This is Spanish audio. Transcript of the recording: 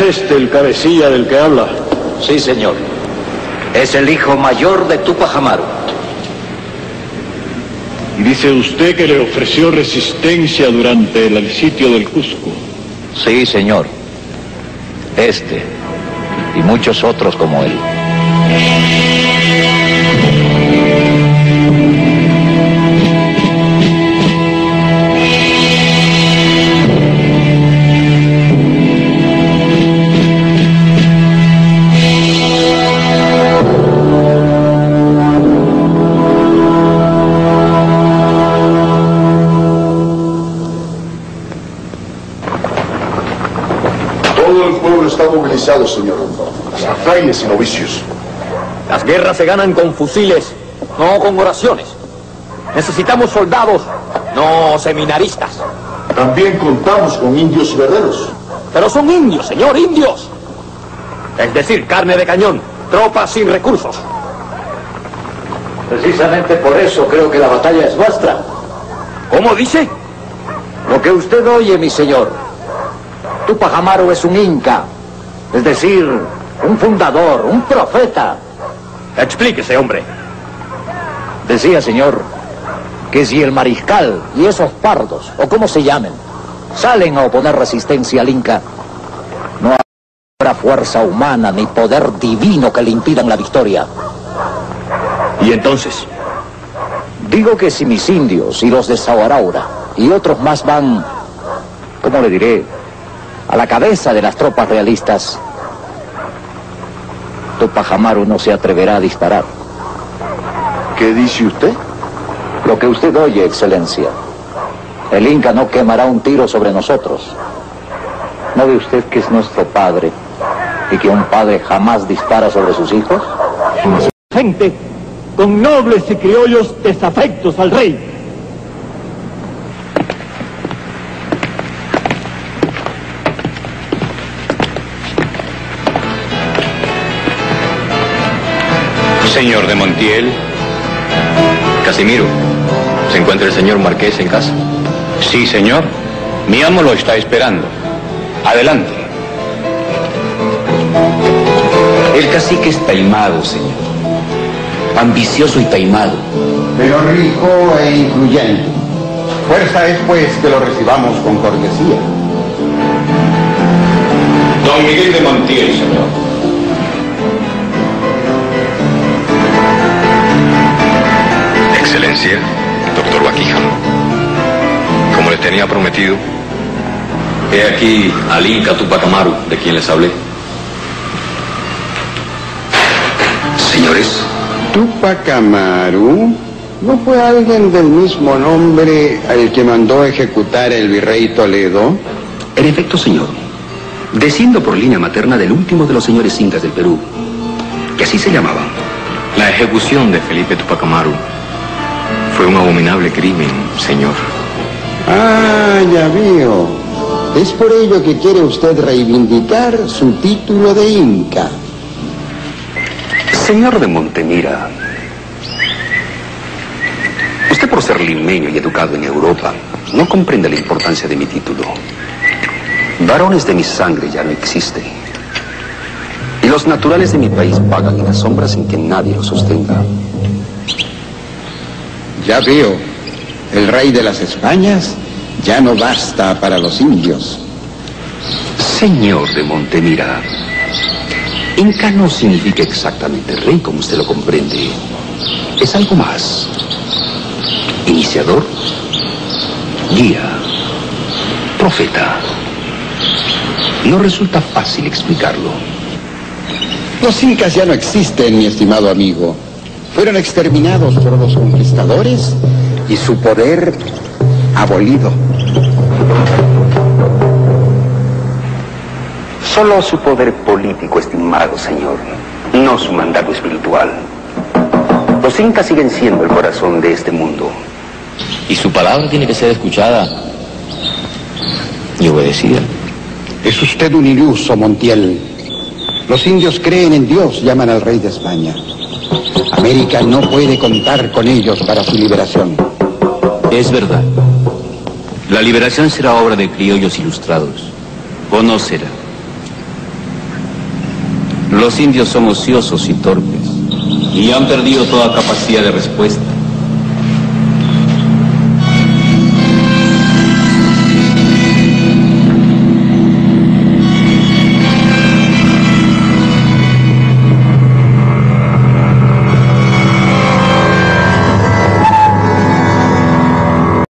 este el cabecilla del que habla? Sí, señor. Es el hijo mayor de Tupac Amaru. Dice usted que le ofreció resistencia durante el sitio del Cusco. Sí, señor. Este y muchos otros como él. Está movilizado, señor. Hasta frailes y novicios. Las guerras se ganan con fusiles, no con oraciones. Necesitamos soldados, no seminaristas. También contamos con indios y guerreros. Pero son indios, señor, indios. Es decir, carne de cañón, tropas sin recursos. Precisamente por eso creo que la batalla es nuestra. ¿Cómo dice? Lo que usted oye, mi señor. Tupac Amaru es un inca. Es decir, un fundador, un profeta. Explíquese, hombre. Decía, señor, que si el mariscal y esos pardos, o como se llamen, salen a oponer resistencia al Inca, no habrá fuerza humana ni poder divino que le impidan la victoria. ¿Y entonces? Digo que si mis indios y los de Sahuaraura y otros más van, ¿cómo le diré?, a la cabeza de las tropas realistas, Tupac Amaru no se atreverá a disparar. ¿Qué dice usted? Lo que usted oye, excelencia. El Inca no quemará un tiro sobre nosotros. ¿No ve usted que es nuestro padre y que un padre jamás dispara sobre sus hijos? Gente con nobles y criollos desafectos al rey. Señor de Montiel. Casimiro, ¿se encuentra el señor Marqués en casa? Sí, señor. Mi amo lo está esperando. Adelante. El cacique es taimado, señor. Ambicioso y taimado. pero rico e incluyente. Fuerza es pues que lo recibamos con cortesía. Don Miguel de Montiel, señor. Tenía prometido, he aquí al Inca Tupac Amaru, de quien les hablé. Señores, Tupac Amaru no fue alguien del mismo nombre al que mandó ejecutar el virrey Toledo. en efecto, señor, desciendo por línea materna del último de los señores incas del Perú, que así se llamaba. La ejecución de Felipe Tupac Amaru fue un abominable crimen, señor. Ah, ya veo. Es por ello que quiere usted reivindicar su título de Inca. Señor de Montemira, usted por ser limeño y educado en Europa, no comprende la importancia de mi título. Varones de mi sangre ya no existen. Y los naturales de mi país pagan en las sombras en que nadie los sostenga. Ya veo. El rey de las Españas ya no basta para los indios. Señor de Montemira, Inca no significa exactamente rey como usted lo comprende. Es algo más. Iniciador, guía, profeta. No resulta fácil explicarlo. Los incas ya no existen, mi estimado amigo. Fueron exterminados por los conquistadores y su poder abolido. Solo su poder político, estimado señor, no su mandato espiritual. Los incas siguen siendo el corazón de este mundo. Y su palabra tiene que ser escuchada y obedecida. Es usted un iluso, Montiel. Los indios creen en Dios, llaman al rey de España. América no puede contar con ellos para su liberación. Es verdad. La liberación será obra de criollos ilustrados, o no será. Los indios son ociosos y torpes, y han perdido toda capacidad de respuesta.